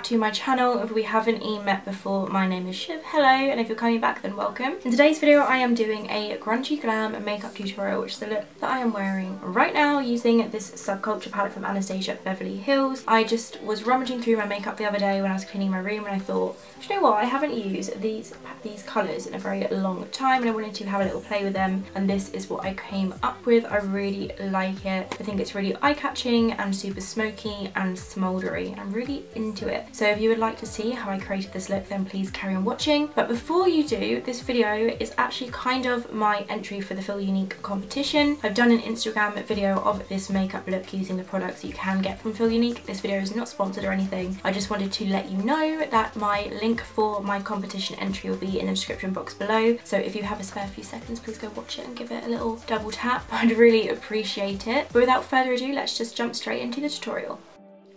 back to my channel. If we haven't even met before, my name is Shiv. Hello, and if you're coming back, then welcome. In today's video, I am doing a grungy glam makeup tutorial, which is the look that I am wearing right now using this Subculture palette from Anastasia Beverly Hills. I just was rummaging through my makeup the other day when I was cleaning my room, and I thought, you know what, I haven't used these, these colours in a very long time, and I wanted to have a little play with them, and this is what I came up with. I really like it. I think it's really eye-catching and super smoky and smouldery. I'm really into it. So if you would like to see how I created this look then please carry on watching. But before you do, this video is actually kind of my entry for the Feel Unique competition. I've done an Instagram video of this makeup look using the products you can get from Feel Unique. This video is not sponsored or anything. I just wanted to let you know that my link for my competition entry will be in the description box below. So if you have a spare few seconds, please go watch it and give it a little double tap. I'd really appreciate it. But without further ado, let's just jump straight into the tutorial.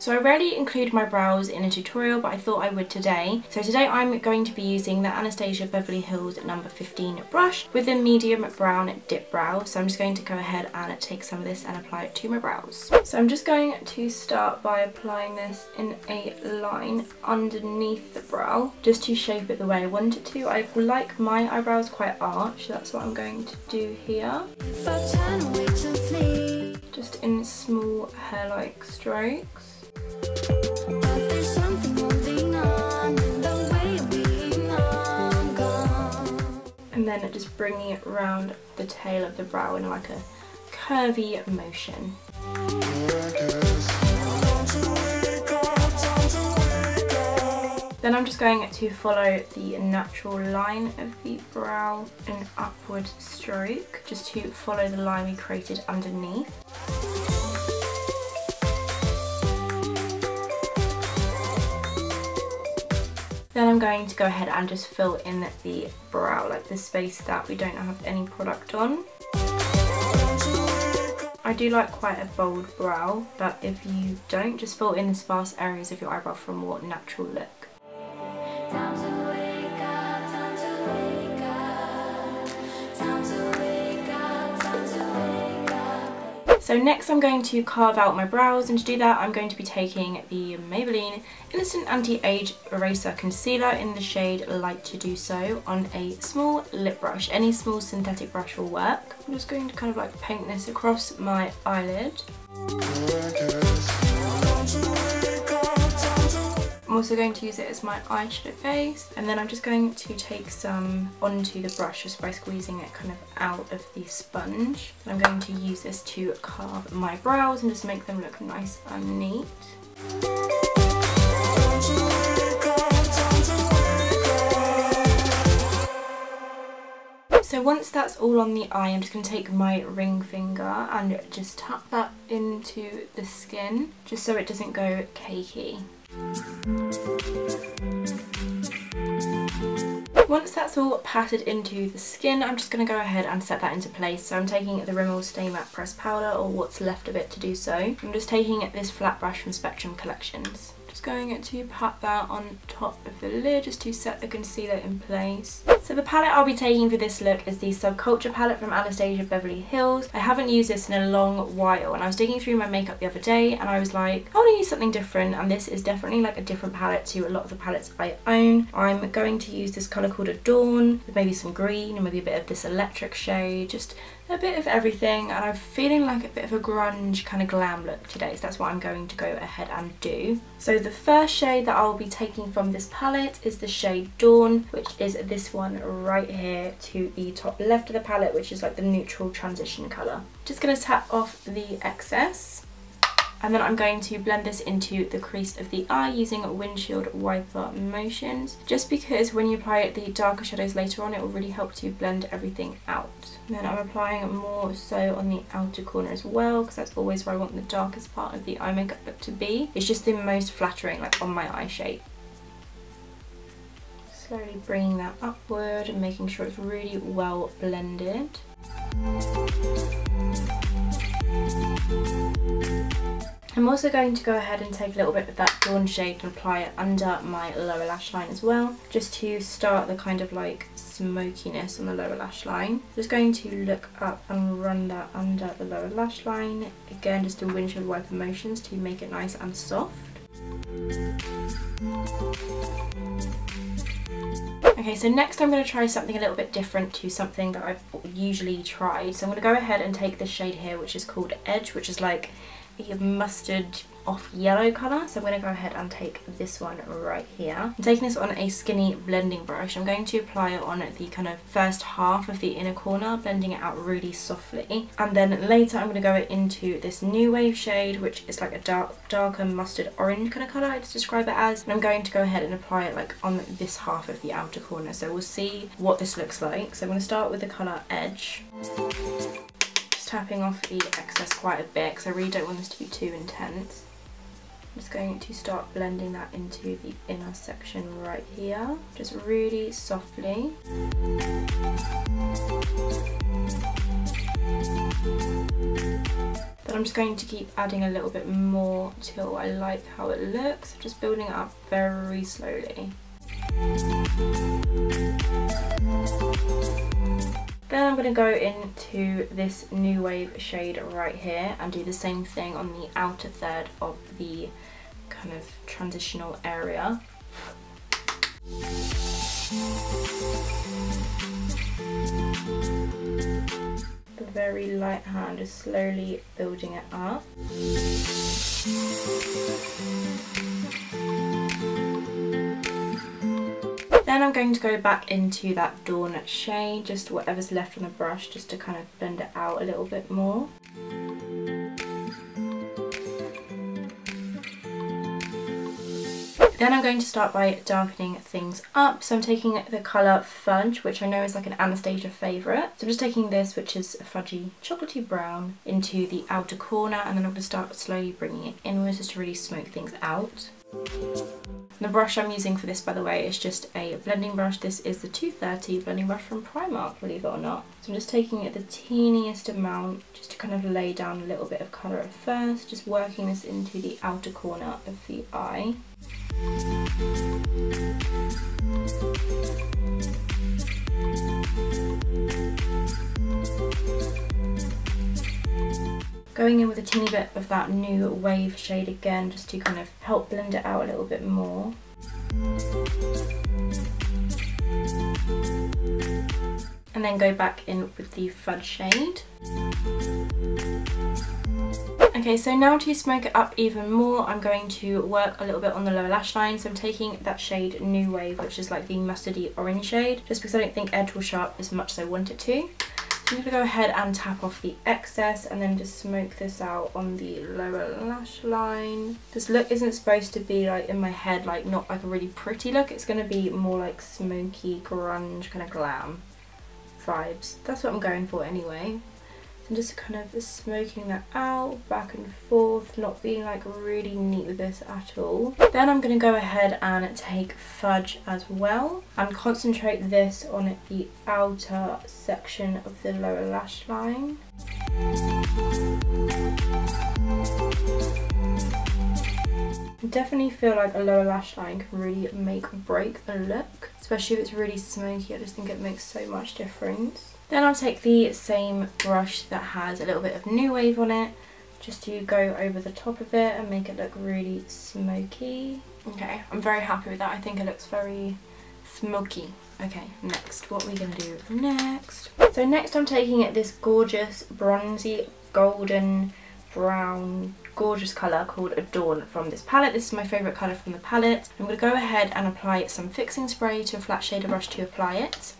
So I rarely include my brows in a tutorial but I thought I would today. So today I'm going to be using the Anastasia Beverly Hills number 15 brush with a medium brown dip brow. So I'm just going to go ahead and take some of this and apply it to my brows. So I'm just going to start by applying this in a line underneath the brow just to shape it the way I want it to. I like my eyebrows quite arched, so that's what I'm going to do here. Just in small hair-like strokes. Then just bringing it around the tail of the brow in like a curvy motion. Then I'm just going to follow the natural line of the brow in upward stroke, just to follow the line we created underneath. I'm going to go ahead and just fill in the brow, like the space that we don't have any product on. I do like quite a bold brow, but if you don't, just fill in the sparse areas of your eyebrow for a more natural look. So next I'm going to carve out my brows and to do that I'm going to be taking the Maybelline Instant Anti-Age Eraser Concealer in the shade Light to Do So on a small lip brush. Any small synthetic brush will work. I'm just going to kind of like paint this across my eyelid. Also going to use it as my eyeshadow base and then I'm just going to take some onto the brush just by squeezing it kind of out of the sponge. And I'm going to use this to carve my brows and just make them look nice and neat. So once that's all on the eye, I'm just going to take my ring finger and just tap that into the skin, just so it doesn't go cakey. Once that's all patted into the skin, I'm just going to go ahead and set that into place. So I'm taking the Rimmel Stay Matte Pressed Powder, or what's left of it to do so. I'm just taking this flat brush from Spectrum Collections. Just going to pat that on top of the lid just to set the concealer in place. So the palette I'll be taking for this look is the Subculture palette from Anastasia Beverly Hills. I haven't used this in a long while and I was digging through my makeup the other day and I was like, I want to use something different and this is definitely like a different palette to a lot of the palettes I own. I'm going to use this colour called Adorn with maybe some green and maybe a bit of this electric shade, just a bit of everything and I'm feeling like a bit of a grunge kind of glam look today so that's what I'm going to go ahead and do. So the first shade that I'll be taking from this palette is the shade Dawn which is this one right here to the top left of the palette which is like the neutral transition colour. Just going to tap off the excess and then I'm going to blend this into the crease of the eye using windshield wiper motions just because when you apply the darker shadows later on it will really help to blend everything out. And then I'm applying more so on the outer corner as well because that's always where I want the darkest part of the eye makeup look to be. It's just the most flattering like on my eye shape. Slowly bringing that upward and making sure it's really well blended. I'm also going to go ahead and take a little bit of that Dawn shade and apply it under my lower lash line as well, just to start the kind of like smokiness on the lower lash line. Just going to look up and run that under the lower lash line, again just in windshield wiper motions to make it nice and soft. Okay, so next I'm going to try something a little bit different to something that I've usually tried. So I'm going to go ahead and take this shade here, which is called Edge, which is like a mustard off yellow colour. So I'm going to go ahead and take this one right here. I'm taking this on a skinny blending brush. I'm going to apply it on the kind of first half of the inner corner, blending it out really softly. And then later I'm going to go into this new wave shade, which is like a dark, darker mustard orange kind of colour I'd describe it as. And I'm going to go ahead and apply it like on this half of the outer corner. So we'll see what this looks like. So I'm going to start with the colour Edge Just tapping off the excess quite a bit because I really don't want this to be too intense. Just going to start blending that into the inner section right here, just really softly. Then I'm just going to keep adding a little bit more till I like how it looks, just building it up very slowly. Then I'm going to go into this New Wave shade right here and do the same thing on the outer third of the kind of transitional area. The very light hand, is slowly building it up. Then I'm going to go back into that Dawn shade, just whatever's left on the brush, just to kind of blend it out a little bit more. Then I'm going to start by darkening things up. So I'm taking the colour Fudge, which I know is like an Anastasia favourite. So I'm just taking this, which is a fudgy chocolatey brown, into the outer corner and then I'm going to start slowly bringing it inwards just to really smoke things out. The brush I'm using for this, by the way, is just a blending brush. This is the 230 blending brush from Primark, believe it or not. So I'm just taking it the teeniest amount just to kind of lay down a little bit of colour at first, just working this into the outer corner of the eye. Going in with a teeny bit of that new wave shade again just to kind of help blend it out a little bit more. And then go back in with the fudge shade. Okay, so now to smoke it up even more, I'm going to work a little bit on the lower lash line. So I'm taking that shade New Wave, which is like the mustardy orange shade, just because I don't think Edge will show up as much as I want it to. I'm going to go ahead and tap off the excess and then just smoke this out on the lower lash line. This look isn't supposed to be like in my head like not like a really pretty look. It's going to be more like smoky grunge kind of glam vibes. That's what I'm going for anyway just kind of smoking that out back and forth not being like really neat with this at all. Then I'm going to go ahead and take fudge as well and concentrate this on the outer section of the lower lash line. Definitely feel like a lower lash line can really make or break a look especially if it's really smoky. I just think it makes so much difference then I'll take the same brush that has a little bit of New Wave on it just to go over the top of it and make it look really smoky. Okay, I'm very happy with that. I think it looks very smoky. Okay, next, what are we going to do next? So next I'm taking this gorgeous bronzy golden brown gorgeous colour called Adorn from this palette. This is my favourite colour from the palette. I'm going to go ahead and apply some fixing spray to a flat shader brush to apply it.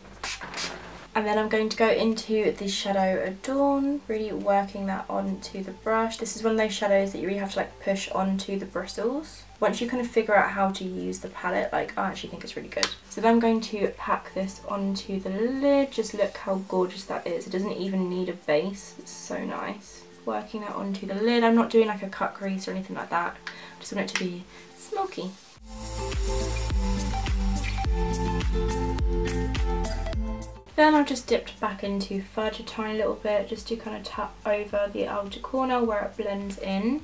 And then I'm going to go into the shadow Adorn, really working that onto the brush. This is one of those shadows that you really have to like push onto the bristles. Once you kind of figure out how to use the palette, like I actually think it's really good. So then I'm going to pack this onto the lid. Just look how gorgeous that is. It doesn't even need a base. It's so nice. Working that onto the lid. I'm not doing like a cut crease or anything like that. I just want it to be smoky. Then I've just dipped back into fudge a tiny little bit just to kind of tap over the outer corner where it blends in.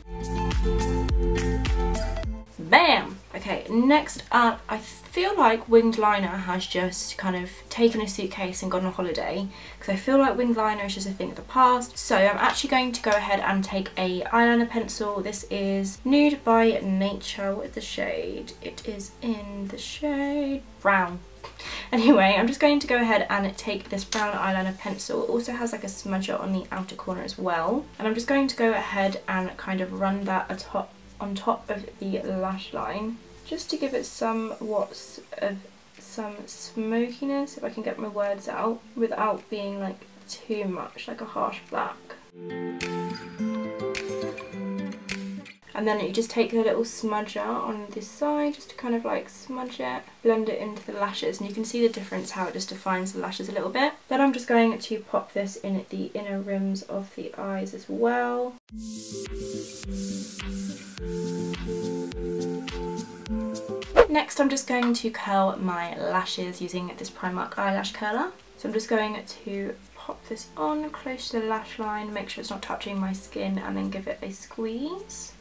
Bam! Okay, next up, I feel like Winged Liner has just kind of taken a suitcase and gone on a holiday because I feel like Winged Liner is just a thing of the past. So I'm actually going to go ahead and take a eyeliner pencil. This is Nude by Nature. Is the shade? It is in the shade brown. Anyway, I'm just going to go ahead and take this brown eyeliner pencil. It also has like a smudger on the outer corner as well. And I'm just going to go ahead and kind of run that atop on top of the lash line just to give it somewhat of some smokiness if I can get my words out without being like too much like a harsh black. And then you just take a little smudger on this side just to kind of like smudge it, blend it into the lashes and you can see the difference how it just defines the lashes a little bit. Then I'm just going to pop this in at the inner rims of the eyes as well. Next I'm just going to curl my lashes using this Primark eyelash curler. So I'm just going to pop this on close to the lash line, make sure it's not touching my skin and then give it a squeeze.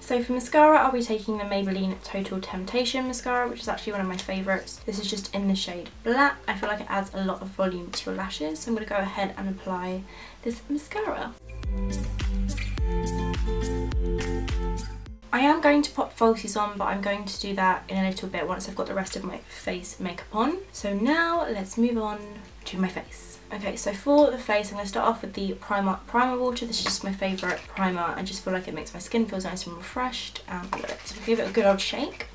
So for mascara, I'll be taking the Maybelline Total Temptation mascara, which is actually one of my favourites. This is just in the shade Black. I feel like it adds a lot of volume to your lashes, so I'm going to go ahead and apply this mascara. I am going to pop falsies on, but I'm going to do that in a little bit once I've got the rest of my face makeup on. So now let's move on to my face. Okay, so for the face, I'm going to start off with the Primark Primer Water. This is just my favourite primer. I just feel like it makes my skin feel nice and refreshed. Um, and let's give it a good old shake.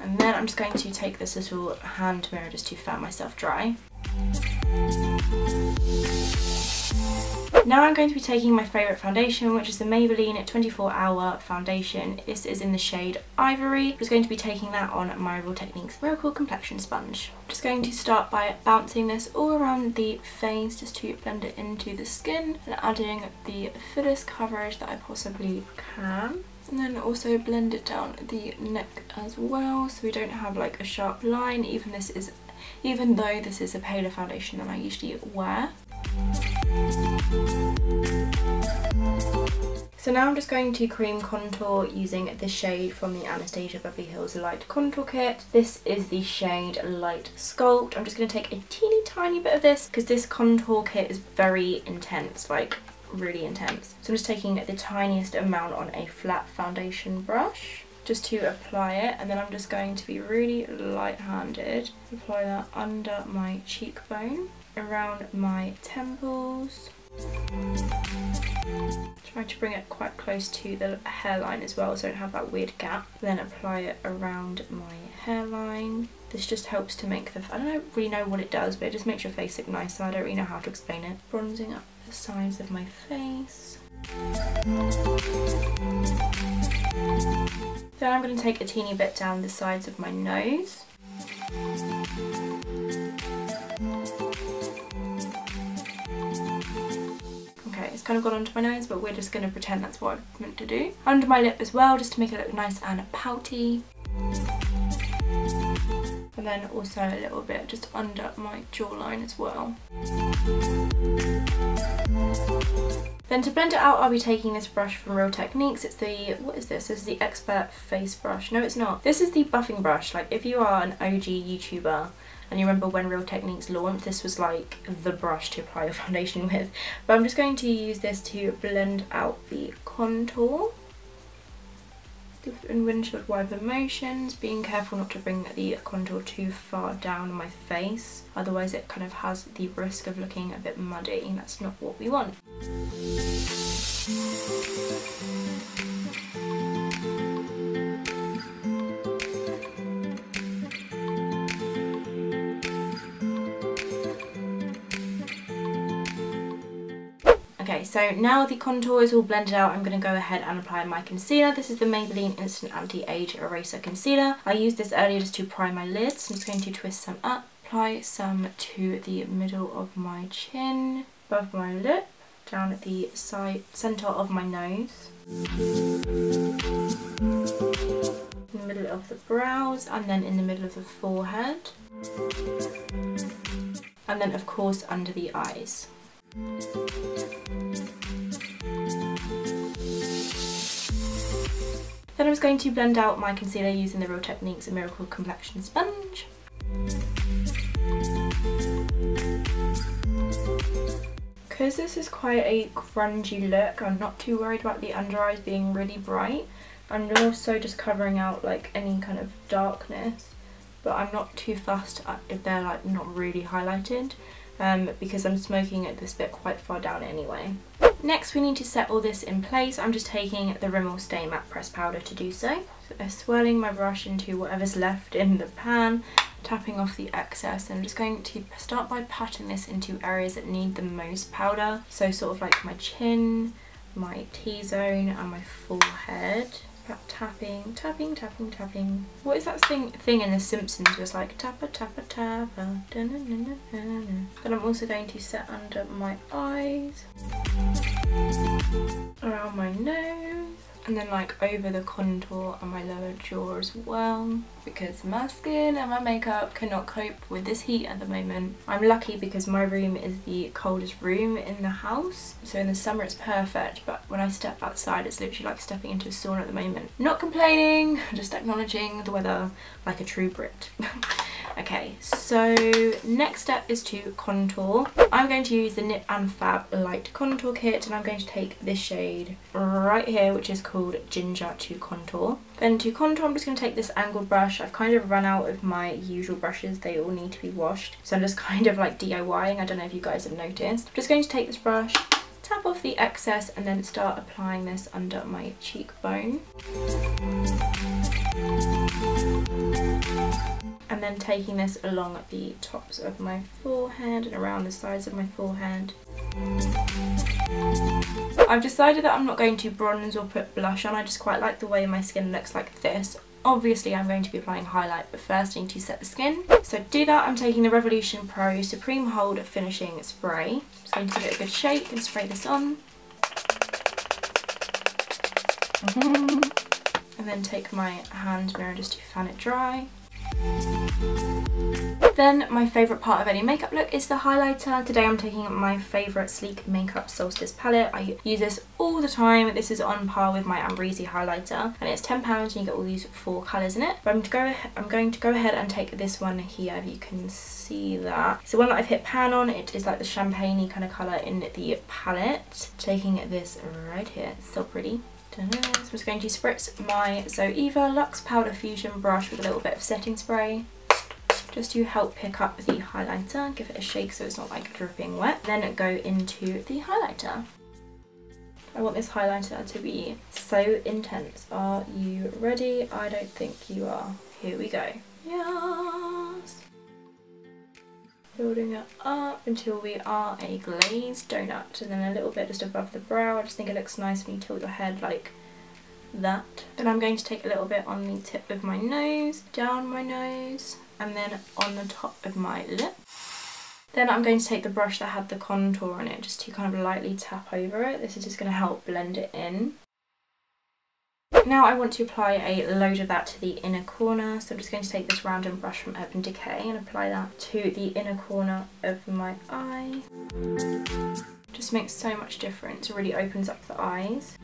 And then I'm just going to take this little hand mirror just to fan myself dry. Now I'm going to be taking my favourite foundation, which is the Maybelline 24 Hour Foundation. This is in the shade Ivory. I'm just going to be taking that on my Real Techniques Miracle Complexion Sponge. I'm just going to start by bouncing this all around the face just to blend it into the skin and adding the fullest coverage that I possibly can and then also blend it down the neck as well so we don't have like a sharp line even this is even though this is a paler foundation than I usually wear. So now I'm just going to cream contour using the shade from the Anastasia Beverly Hills Light Contour Kit. This is the shade Light Sculpt. I'm just going to take a teeny tiny bit of this because this contour kit is very intense, like really intense. So I'm just taking the tiniest amount on a flat foundation brush just to apply it and then I'm just going to be really light-handed. Apply that under my cheekbone, around my temples, Try to bring it quite close to the hairline as well so I don't have that weird gap. Then apply it around my hairline. This just helps to make the, I don't really know what it does, but it just makes your face look nicer. I don't really know how to explain it. Bronzing up the sides of my face. Then I'm going to take a teeny bit down the sides of my nose. Kind of gone onto my nose, but we're just going to pretend that's what I meant to do. Under my lip as well, just to make it look nice and pouty. And then also a little bit just under my jawline as well. Then to blend it out, I'll be taking this brush from Real Techniques. It's the, what is this? This is the Expert Face Brush. No, it's not. This is the buffing brush. Like, if you are an OG YouTuber and you remember when Real Techniques launched, this was like the brush to apply your foundation with. But I'm just going to use this to blend out the contour in windshield wiper motions, being careful not to bring the contour too far down my face, otherwise it kind of has the risk of looking a bit muddy and that's not what we want. So now the contour is all blended out, I'm going to go ahead and apply my concealer. This is the Maybelline Instant Anti-Age Eraser Concealer. I used this earlier just to prime my lids. I'm just going to twist some up, apply some to the middle of my chin, above my lip, down at the side centre of my nose. In the middle of the brows and then in the middle of the forehead. And then of course under the eyes. Was going to blend out my concealer using the Real Techniques Miracle Complexion Sponge. Because this is quite a grungy look, I'm not too worried about the under eyes being really bright. I'm also just covering out like any kind of darkness, but I'm not too fussed if they're like not really highlighted um, because I'm smoking at this bit quite far down anyway. Next we need to set all this in place. I'm just taking the Rimmel Stay Matte Press Powder to do so. so I'm swirling my brush into whatever's left in the pan, tapping off the excess and I'm just going to start by patting this into areas that need the most powder. So sort of like my chin, my T-zone and my forehead tapping, tapping, tapping, tapping. What is that thing thing in The Simpsons where it's like tappa, tappa, tappa. Then I'm also going to set under my eyes, around my nose, and then like over the contour and my lower jaw as well because my skin and my makeup cannot cope with this heat at the moment. I'm lucky because my room is the coldest room in the house so in the summer it's perfect but when I step outside it's literally like stepping into a sauna at the moment. Not complaining, just acknowledging the weather like a true Brit. Okay, so next step is to contour. I'm going to use the Nip and Fab Light Contour Kit and I'm going to take this shade right here which is called Ginger to Contour. Then to contour I'm just going to take this angled brush. I've kind of run out of my usual brushes, they all need to be washed. So I'm just kind of like DIYing, I don't know if you guys have noticed. I'm just going to take this brush, tap off the excess and then start applying this under my cheekbone and then taking this along the tops of my forehead and around the sides of my forehead. I've decided that I'm not going to bronze or put blush on, I just quite like the way my skin looks like this. Obviously I'm going to be applying highlight but first I need to set the skin. So to do that I'm taking the Revolution Pro Supreme Hold Finishing Spray. Just going to give it a good shake and spray this on. and then take my hand mirror just to fan it dry. Then my favourite part of any makeup look is the highlighter. Today I'm taking my favourite Sleek Makeup Solstice palette. I use this all the time. This is on par with my Amrezy highlighter and it's £10 and you get all these four colours in it. But I'm, to go I'm going to go ahead and take this one here if you can see that. The one that I've hit pan on. It is like the champagne kind of colour in the palette. Taking this right here. It's so pretty. I'm just going to spritz my Zoeva Luxe Powder Fusion brush with a little bit of setting spray just to help pick up the highlighter. Give it a shake so it's not like dripping wet. Then go into the highlighter. I want this highlighter to be so intense. Are you ready? I don't think you are. Here we go. Yes! Building it up until we are a glazed donut and then a little bit just above the brow. I just think it looks nice when you tilt your head like that. Then I'm going to take a little bit on the tip of my nose, down my nose, and then on the top of my lip. Then I'm going to take the brush that had the contour on it just to kind of lightly tap over it. This is just going to help blend it in. Now I want to apply a load of that to the inner corner, so I'm just going to take this random brush from Urban Decay and apply that to the inner corner of my eye. Just makes so much difference, it really opens up the eyes.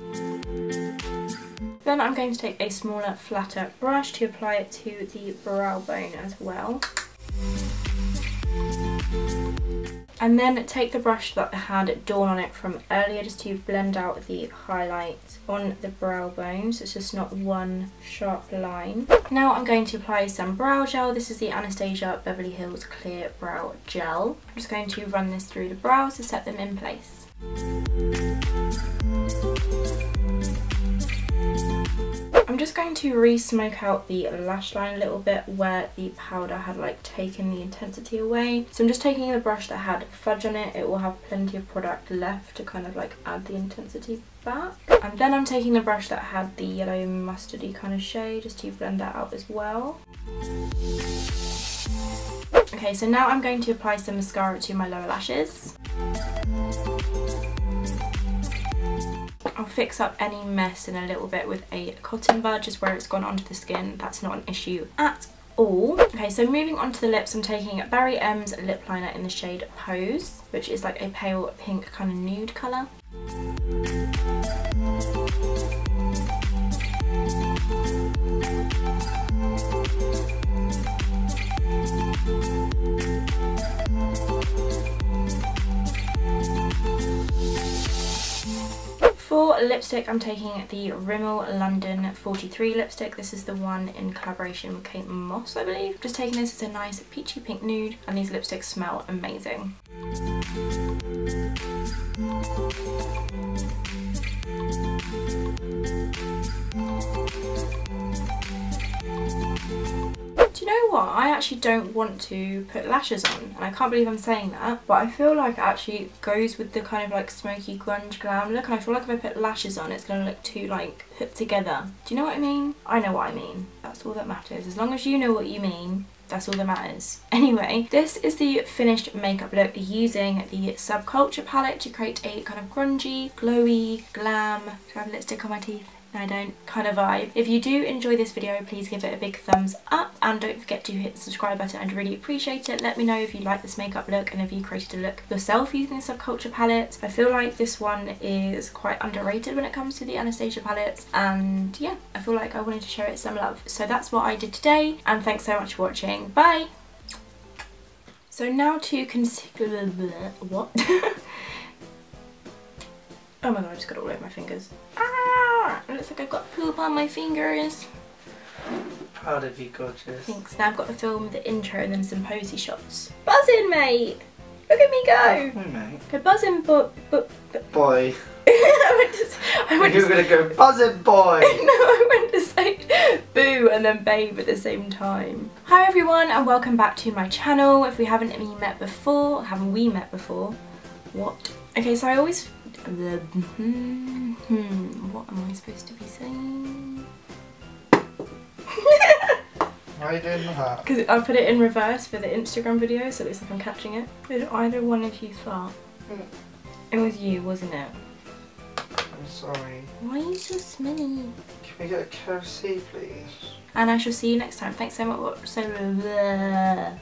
Then I'm going to take a smaller, flatter brush to apply it to the brow bone as well. And then take the brush that had Dawn on it from earlier just to blend out the highlight on the brow bone so it's just not one sharp line. Now I'm going to apply some brow gel. This is the Anastasia Beverly Hills Clear Brow Gel. I'm just going to run this through the brows to set them in place. Just going to re-smoke out the lash line a little bit where the powder had like taken the intensity away. So I'm just taking the brush that had fudge on it. It will have plenty of product left to kind of like add the intensity back. And then I'm taking the brush that had the yellow mustardy kind of shade just to blend that out as well. Okay, so now I'm going to apply some mascara to my lower lashes. I'll fix up any mess in a little bit with a cotton bud just where it's gone onto the skin. That's not an issue at all. Okay, so moving on to the lips, I'm taking Barry M's lip liner in the shade Pose, which is like a pale pink kind of nude colour. For lipstick, I'm taking the Rimmel London 43 lipstick. This is the one in collaboration with Kate Moss, I believe. Just taking this, it's a nice peachy pink nude, and these lipsticks smell amazing. Actually don't want to put lashes on and I can't believe I'm saying that but I feel like it actually goes with the kind of like smoky grunge glam look and I feel like if I put lashes on it's to look too like put together. Do you know what I mean? I know what I mean. That's all that matters. As long as you know what you mean that's all that matters. Anyway, this is the finished makeup look using the Subculture palette to create a kind of grungy, glowy, glam, I have lipstick on my teeth? I don't kind of vibe. If you do enjoy this video, please give it a big thumbs up and don't forget to hit the subscribe button. I'd really appreciate it. Let me know if you like this makeup look and if you created a look yourself using the Subculture palette. I feel like this one is quite underrated when it comes to the Anastasia palettes and yeah, I feel like I wanted to show it some love. So that's what I did today and thanks so much for watching. Bye! So now to consider what? oh my god, I just got all over my fingers. It looks like I've got poop on my fingers. Proud of you, gorgeous. Thanks. Now I've got to film the intro and then some posy shots. Buzzing, mate! Look at me go! Hey, mate. Go buzzing, but... but, but. Boy. I went to, I went You're to, gonna go buzzing, boy! no, I went to say boo and then babe at the same time. Hi everyone and welcome back to my channel. If we haven't met before, haven't we met before? What? Okay, so I always the hmm, hmm, what am I supposed to be saying? Why are you doing that? Because I put it in reverse for the Instagram video, so it looks like I'm catching it. Did either one of you thought? Mm. It was you, wasn't it? I'm sorry. Why are you so smelly? Can we get a KFC, please? And I shall see you next time. Thanks so much. So.